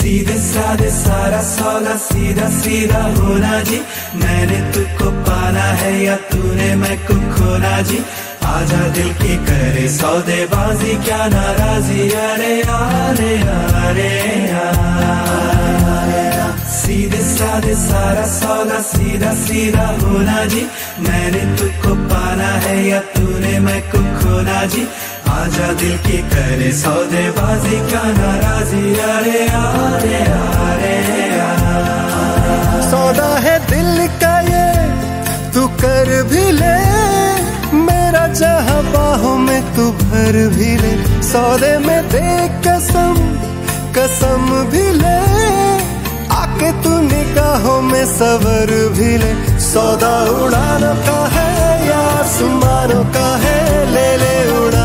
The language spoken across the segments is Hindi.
सादे सारा सौदा, सीधा सीधा होना जी। मैंने तुझको पाना है या तूने मैं को खोना जी। आजा दिल की करे सौदेबाजी, क्या नाराजी। अरे अरे अरे सीधे साधे सारा सौदा, सीधा सीधा होना जी। मैंने तुझको पाना है या तूने मैं को खोना जी। आजा दिल की करे सौदेबाजी, क्या नाराजी? अरे अरे अरे सौदा है दिल का ये, तू कर भी ले। मेरा जहाँ बाहों में तू भर भी ले। सौदे में दे कसम कसम भी ले। आके तू निगाहों में सवर भी ले। सौदा उड़ानों का है, या आसमानों का है, ले ले उड़ाने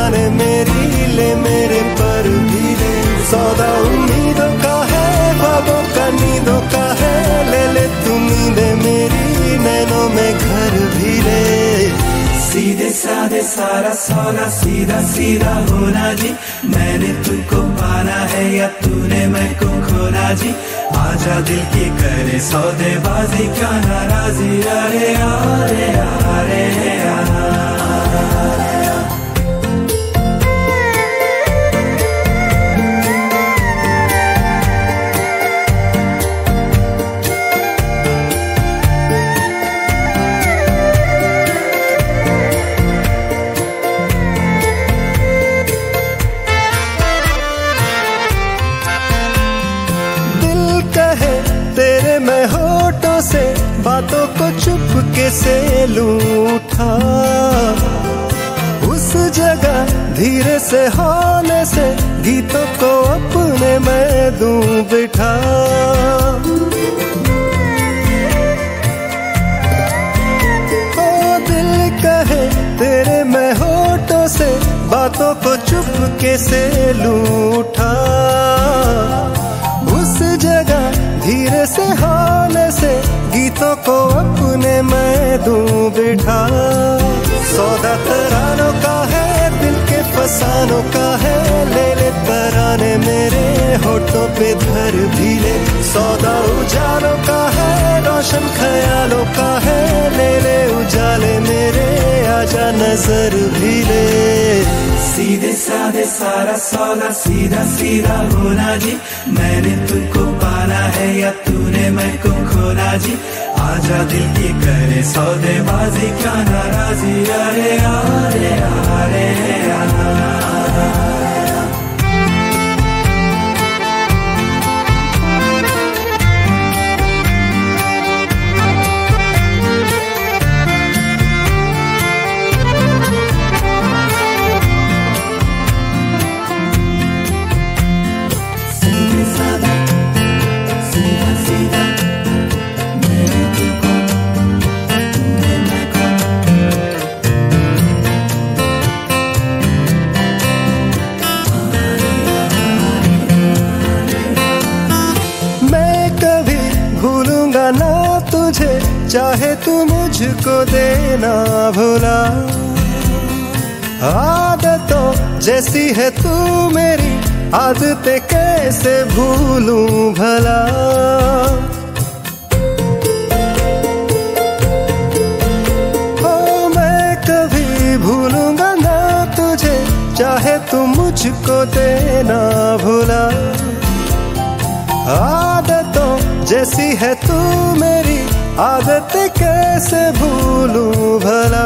सीधे सारा सौदा सीधा सीधा होना जी। मैंने तुमको पाना है या तूने मैं को खोना जी। आजा दिल के करे सौदेबाजी, क्या नाराजी? अरे अरे बातों को चुपके से लूठा उस जगह धीरे से होने से गीतों को अपने मैं दूँ बिठा। ओ दिल कहे, तेरे मैं होठों से बातों को चुपके से लूठा उस जगह धीरे से होने से गीतों को अपने मैं दूँ बिठा सौदा तरानों का है, दिल के फसानों का है, ले ले तराने मेरे होठों पे धर भी ले। सौदा उजालों का है, रोशन ख्यालों का है, ले ले उजाले मेरे, आजा नज़र भी ले। सीधे साधे सारा सौदा, सीधा सीधा होना जी। मैंने तुमको पाना है या तूने मैं को खोना जी। आजा दिल की करे सौदेबाजी, क्या नाराजी। अरे अरे अरे सीधे भूलूँगा ना तुझे, चाहे तू मुझको देना भुला। आदतों जैसी है तू मेरी, आदतें कैसे भूलूं भला? हो, मैं कभी भूलूँगा ना तुझे, चाहे तू मुझको देना भुला। आदतों जैसी है तू मेरी आदत कैसे भूलूं भला?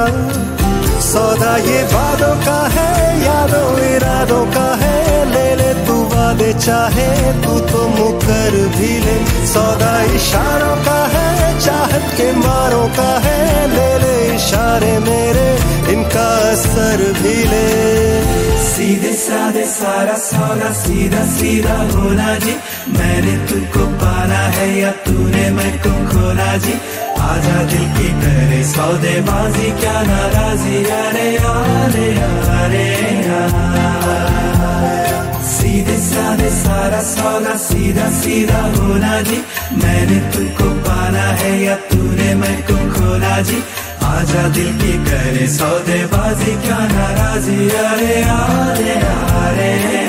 सौदा ये वादों का है, यादों इरादों का है, ले ले तू वादे चाहे, तू तो मुकर भी ले। सौदा इशारों का है, चाहत के मारों का है, ले ले इशारे मेरे, इनका असर भी ले। सीधे साधे सारा सौदा, सीधा सीधा होना जी। मैंने तुझको पाना है या तूने मैं को खोना जी। आजा दिल की करे सौदेबाजी, क्या नाराजी अरे अरे अरे सीधे, साधे, सारा सौदा, सीधा सीधा होना जी। मैंने तुझको पाना है या तूने मैं को खोना जी। आजा दिल की करे सौदेबाजी क्या नाराजी अरे आ रे आ रे।